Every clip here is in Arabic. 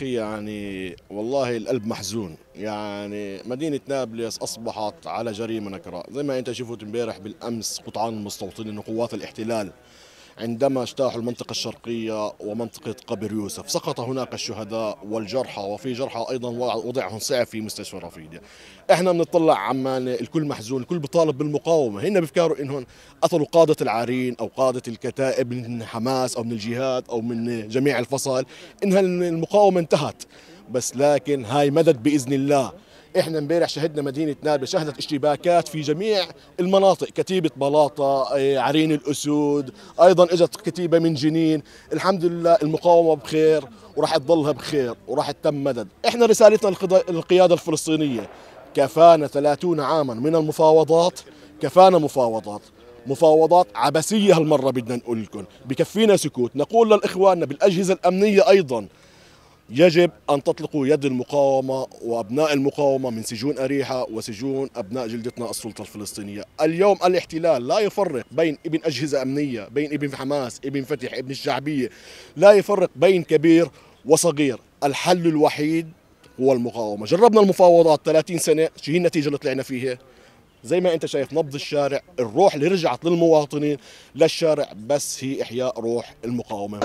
أخي يعني والله القلب محزون. يعني مدينة نابلس أصبحت على جريمة نكراء. زي ما أنت شفت امبارح بالأمس قطعان المستوطنين وقوات الاحتلال. عندما اجتاحوا المنطقة الشرقية ومنطقة قبر يوسف سقط هناك الشهداء والجرحى وفي جرحى أيضا وضعهم صعب في مستشفى رفيدة إحنا بنطلع عمان الكل محزون الكل بيطالب بالمقاومة. هن بيفكروا إنهم قتلوا قادة العارين أو قادة الكتائب من حماس أو من الجهاد أو من جميع الفصائل. إنها المقاومة انتهت. بس لكن هاي مدد بإذن الله. إحنا امبارح شهدنا مدينة نابلس شهدت اشتباكات في جميع المناطق. كتيبة بلاطة إيه، عرين الأسود أيضا إجت كتيبة من جنين. الحمد لله المقاومة بخير وراح تضلها بخير وراح تتم مدد. إحنا رسالتنا للقيادة الفلسطينية. كفانا 30 عاما من المفاوضات كفانا مفاوضات. مفاوضات عبثية هالمرة بدنا نقول لكم. بكفينا سكوت. نقول للإخواننا بالأجهزة الأمنية أيضا يجب أن تطلقوا يد المقاومة وأبناء المقاومة من سجون أريحة وسجون أبناء جلدتنا السلطة الفلسطينية. اليوم الاحتلال لا يفرق بين ابن أجهزة أمنية بين ابن حماس ابن فتح ابن الشعبية لا يفرق بين كبير وصغير. الحل الوحيد هو المقاومة. جربنا المفاوضات 30 سنة شو هي النتيجة اللي طلعنا فيها؟ زي ما أنت شايف نبض الشارع الروح اللي رجعت للمواطنين للشارع بس هي إحياء روح المقاومة.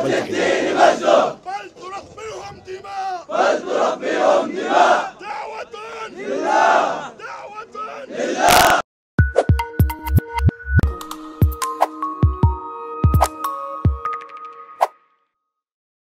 دماء بل ترق بهم دماء